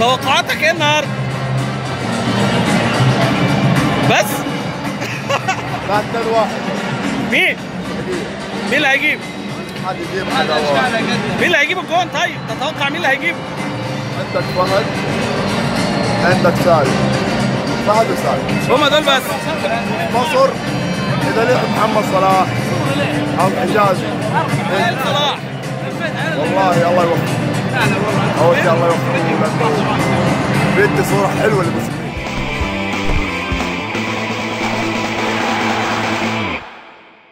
توقعاتك إيه النهارده؟ بس؟ بعد واحد مين؟ مين اللي هيجيب؟ حد يجيب حد مين اللي هيجيب الجون؟ طيب؟ تتوقع مين اللي هيجيب؟ عندك فهد. عندك سعد. فهد وسعد. هما دول بس. مصر. إذا ليه محمد صلاح. أو حجازي صلاح. والله الله يوفقك. يوفقه أول شيء الله يوفقه بيدي صورة حلوة لمسك